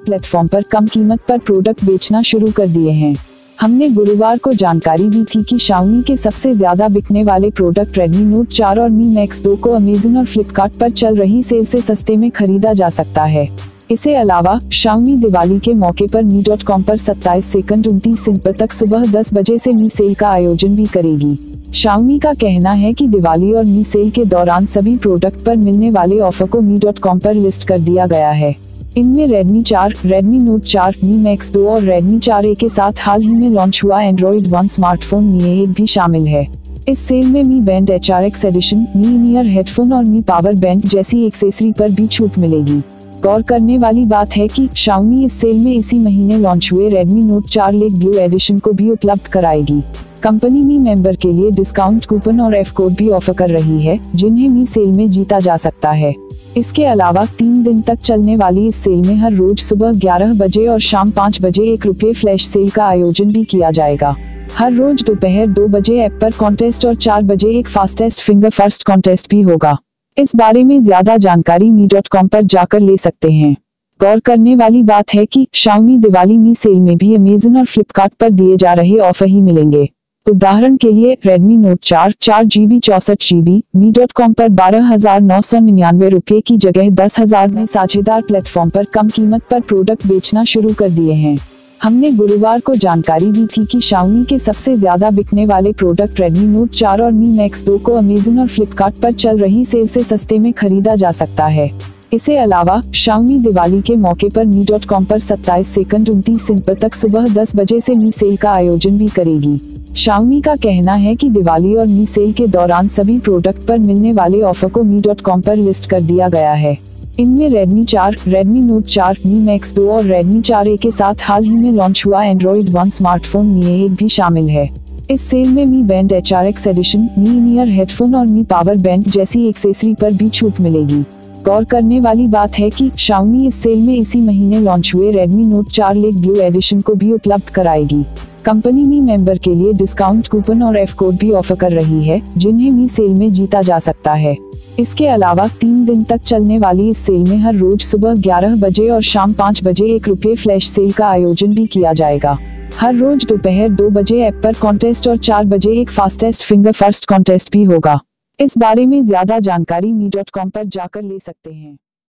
Platform पर कम कीमत पर प्रोडक्ट बेचना शुरू कर दिए हैं। हमने गुरुवार को जानकारी दी थी कि शाओमी के सबसे ज़्यादा बिकने वाले प्रोडक्ट Redmi Note 4 और Mi Max 2 को अमेजन और फ्लिपकार्ट पर चल रही सेल से सस्ते में खरीदा जा सकता है। इसके अलावा शाओमी दिवाली के मौके पर मी डॉट कॉम पर 27 सेकंड उनतीस सितंबर तक सुबह 10 बजे से मी सेल का आयोजन भी करेगी। शाओमी का कहना है कि दिवाली और मी सेल के दौरान सभी प्रोडक्ट पर मिलने वाले ऑफ़र को मी डॉट कॉम पर लिस्ट कर दिया गया है। इनमें Redmi 4, Redmi Note 4, Mi Max 2 और Redmi 4a के साथ हाल ही में लॉन्च हुआ Android One स्मार्टफ़ोन Mi 8 भी शामिल है। इस सेल में Mi Band HRX edition Mi in ear headphone और Mi पावर बैंड जैसी एक्सेसरी पर भी छूट मिलेगी। गौर करने वाली बात है कि Xiaomi इस सेल में इसी महीने लॉन्च हुए Redmi Note 4 lake blue edition को भी उपलब्ध कराएगी। कंपनी मी मेंबर के लिए डिस्काउंट कूपन और एफ़ कोड भी ऑफ़र कर रही है, जिन्हें मी सेल में जीता जा सकता है। इसके अलावा तीन दिन तक चलने वाली इस सेल में हर रोज सुबह 11 बजे और शाम 5 बजे एक रुपये फ्लैश सेल का आयोजन भी किया जाएगा। हर रोज दोपहर दो बजे ऐप पर कॉन्टेस्ट और चार बजे एक फास्टेस्ट फिंगर फ़र्स्ट कॉन्टेस्ट भी होगा। इस बारे में ज़्यादा जानकारी मी डॉट कॉम पर जाकर ले सकते हैं। गौर करने वाली बात है कि शाओमी दिवाली मी सेल में भी अमेजन और फ्लिपकार्ट पर दिए जा रहे ऑफ़र ही मिलेंगे। उदाहरण के लिए Redmi Note 4 चार जीबी चौसठ जीबी मी डॉट कॉम पर बारह हज़ार नौ सौ निन्यानवे रूपए की जगह दस हज़ार में साझेदार प्लेटफॉर्म पर कम कीमत पर प्रोडक्ट बेचना शुरू कर दिए हैं। हमने गुरुवार को जानकारी दी थी कि Xiaomi के सबसे ज़्यादा बिकने वाले प्रोडक्ट रेडमी नोट 4 और मी मैक्स 2 को अमेजन और फ्लिपकार्ट पर चल रही सेल से सस्ते में खरीदा जा सकता है। इसके अलावा शाओमी दिवाली के मौके पर मी डॉट कॉम पर 27 सेकंड उनतीस सितंबर तक सुबह 10 बजे से मी सेल का आयोजन भी करेगी। शाओमी का कहना है कि दिवाली और मी सेल के दौरान सभी प्रोडक्ट पर मिलने वाले ऑफ़र को मी डॉट कॉम पर लिस्ट कर दिया गया है। इनमें Redmi 4, Redmi Note 4, Mi Max 2 और Redmi 4a के साथ हाल ही में लॉन्च हुआ Android One स्मार्टफ़ोन Mi 8 भी शामिल है। इस सेल में Mi Band HRX edition Mi in ear headphone और Mi पावर बैंड जैसी एक्सेसरी पर भी छूट मिलेगी। गौर करने वाली बात है कि Xiaomi इस सेल में इसी महीने लॉन्च हुए Redmi Note 4 lake blue edition को भी उपलब्ध कराएगी। कंपनी मी मेंबर के लिए डिस्काउंट कूपन और एफ़ कोड भी ऑफ़र कर रही है, जिन्हें मी सेल में जीता जा सकता है। इसके अलावा तीन दिन तक चलने वाली इस सेल में हर रोज सुबह 11 बजे और शाम 5 बजे एक रुपये फ्लैश सेल का आयोजन भी किया जाएगा। हर रोज दोपहर दो बजे ऐप पर कॉन्टेस्ट और चार बजे एक फास्टेस्ट फिंगर फ़र्स्ट कॉन्टेस्ट भी होगा। इस बारे में ज़्यादा जानकारी मी डॉट कॉम पर जाकर ले सकते हैं।